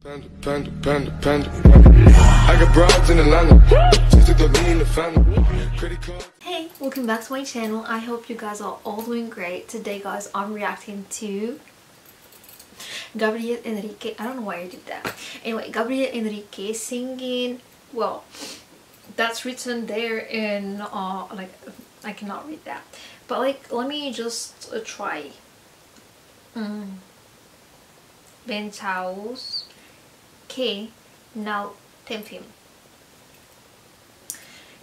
Panda, panda, panda, panda. I got broads in Atlanta. Hey, welcome back to my channel. I hope you guys are all doing great. Today guys, I'm reacting to Gabriel Henrique. I don't know why I did that. Anyway, Gabriel Henrique singing, well, that's written there in, uh, like, I cannot read that. But like, let me just uh, try. Mm. Ventaus que now tem fim.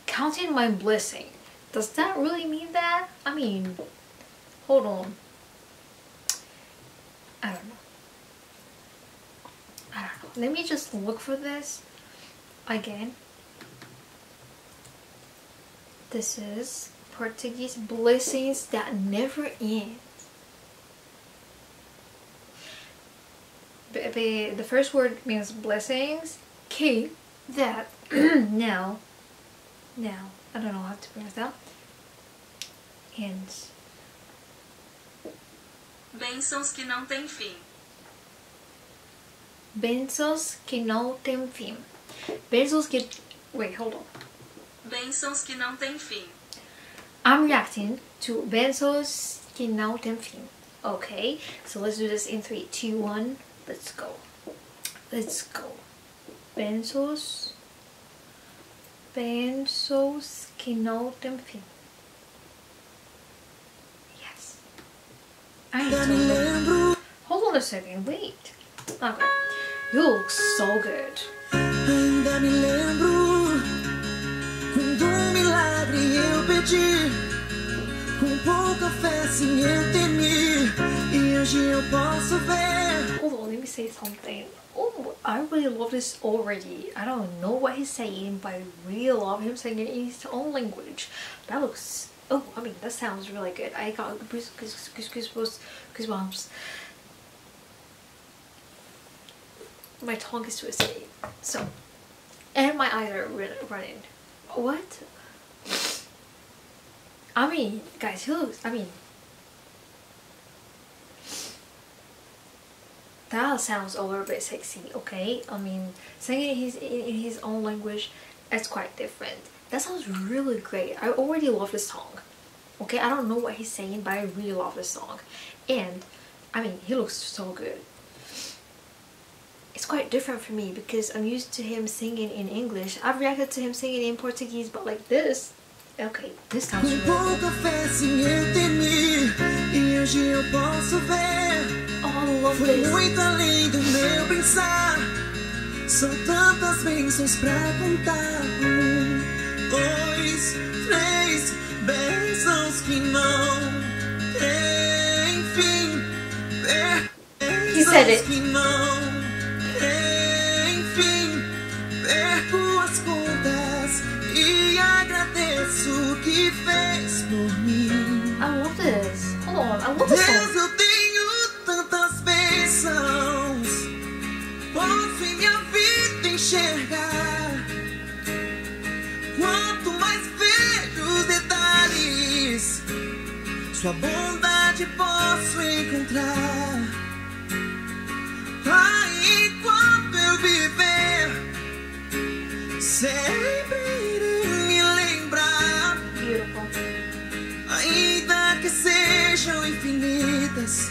Counting my blessing. Does that really mean that? I mean, hold on. I don't know. I don't know. Let me just look for this again. This is Portuguese blessings that never end. The, the first word means blessings. K, that, now, now, I don't know how to pronounce that. And Bênçãos que não têm fim. bênçãos que não tem fim. Bênçãos que, wait, hold on. Bênçãos que não têm fim. I'm reacting to bênçãos que não tem fim. Okay, so let's do this in 3, 2, 1. Let's go. Let's go. Benzos. Benzos que não tem fim. Yes. I Hold on a second. Wait. Okay. You look so good. Ainda me lembro quando um milagre eu pedi. Com pouca fé, sim, eu temi. E hoje eu posso ver. Say something. Oh, I really love this already. I don't know what he's saying, but I really love him singing it in his own language. That looks. Oh, I mean, that sounds really good. I got goosebumps. Goosebumps. My tongue is twisted. So, and my eyes are running. What? I mean, guys, looks. I mean, that sounds a little bit sexy. Okay, I mean, singing his in his own language, it's quite different. That sounds really great. I already love this song. Okay, I don't know what he's saying, but I really love this song, and I mean, he looks so good. It's quite different for me because I'm used to him singing in English. I've reacted to him singing in Portuguese, but like this, Ok, this sounds really pouca love Foi muito além do meu pensar São tantas bênçãos pra contar Um, dois, três Bênçãos que não tem fim said it. que não tem fim Perco as contas e agradeço o que fez por mim. Sua bondade posso encontrar. Aí, enquanto eu viver, sempre irei me lembrar. Beautiful. Ainda que sejam infinitas,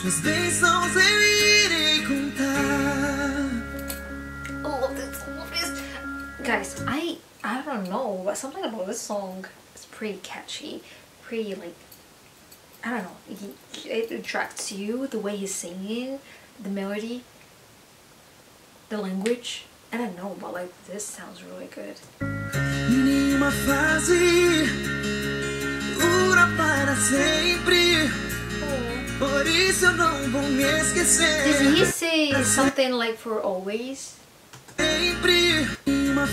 suas bênçãos eu irei contar. I love this. Love this. Guys, I I don't know, but something about this song is pretty catchy, pretty like I don't know. He, it attracts you the way he's singing, the melody, the language. I don't know, but like this sounds really good. Nenhuma fase dura para sempre. Por isso não vou me esquecer. Did he say something like for always? Sempre uma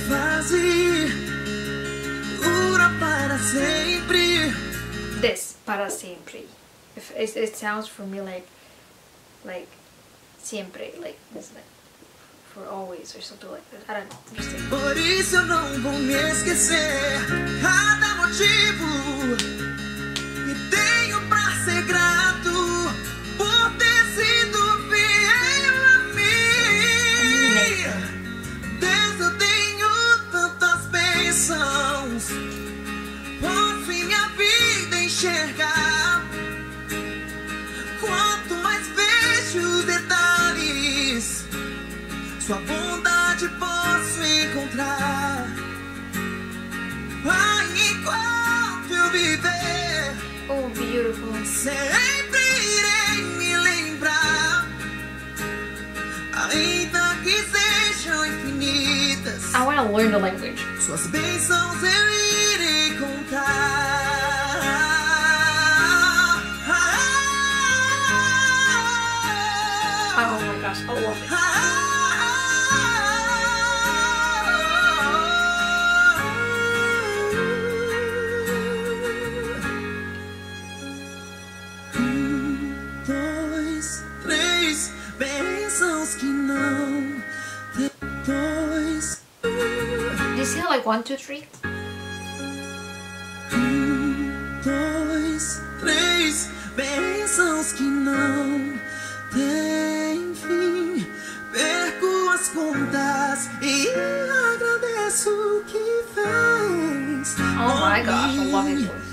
dura para sempre. para sempre. It, it sounds for me like like siempre, like, like for always or something like that. I don't know. Understand. Por isso eu não vou me esquecer cada motivo que tenho pra ser grato por ter sido fiel a mim. Deus, eu tenho tantas bênçãos por fim a vida enxergar. Quanto mais vejo detalhes, sua bondade posso encontrar. Ah, enquanto eu viver, oh, sempre irei me lembrar. Ainda que sejam infinitas, I want to learn the language. suas bênçãos eu irei contar. One, two, three? Um, dois, três bênçãos que não tem fim. Perco as contas e agradeço o que fez. Oh my gosh, I love his voice.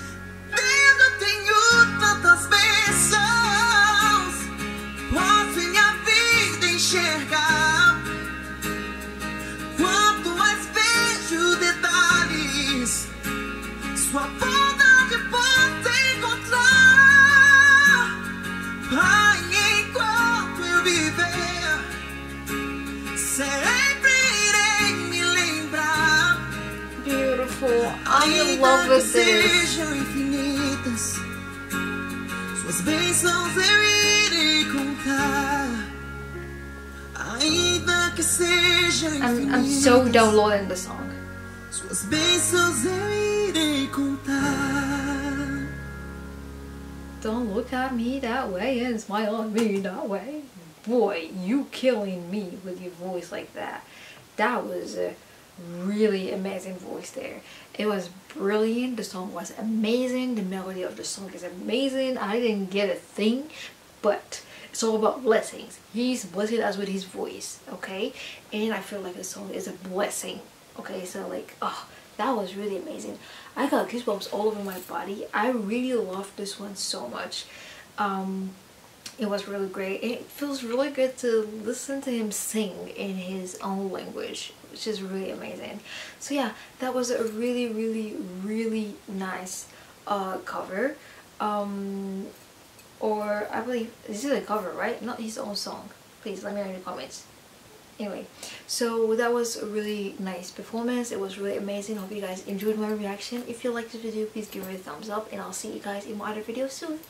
Love que with this. infinitas, suas bênçãos eu irei contar. Ainda que sejam I'm, I'm so infinitas, downloading the song. suas bênçãos eu irei contar. Don't look at me that way and smile at me that way. Boy, you killing me with your voice like that. That was a really amazing voice there. It was brilliant. The song was amazing. The melody of the song is amazing. I didn't get a thing, but it's all about blessings. He's blessed us with his voice, okay? And I feel like the song is a blessing. Okay, so like, oh, that was really amazing. I got goosebumps all over my body. I really loved this one so much. Um, it was really great. It feels really good to listen to him sing in his own language, which is really amazing. So yeah, that was a really, really, really nice uh, cover. Um, or I believe this is a cover, right? Not his own song. Please let me know in the comments. Anyway, so that was a really nice performance. It was really amazing. Hope you guys enjoyed my reaction. If you liked the video, please give me a thumbs up and I'll see you guys in my other videos soon.